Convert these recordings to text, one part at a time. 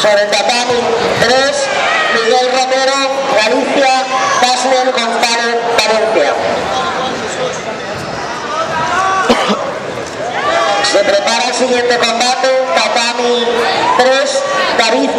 sobre el tatami. 3. Miguel Romero, Galicia, Casner González, Valencia. Se prepara el siguiente combate, tatami 3, David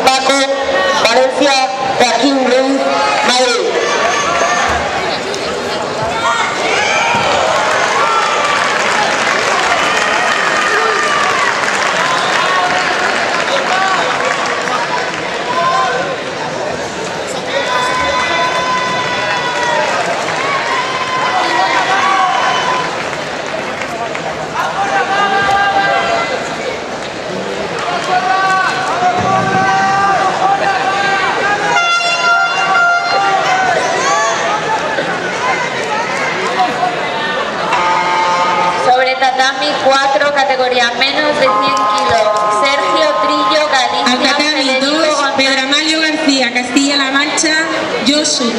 Tatami 4, categoría menos de 100 kilos. Sergio Trillo, Galicia. Al tatami Federico 2, González. Pedro Amalio García, Castilla-La Mancha, Josu.